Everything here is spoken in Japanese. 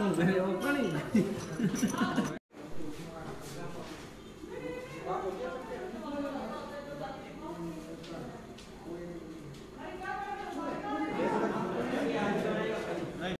ਹੁਣ ਮੇਰੇ ਉਹ ਕਣੀ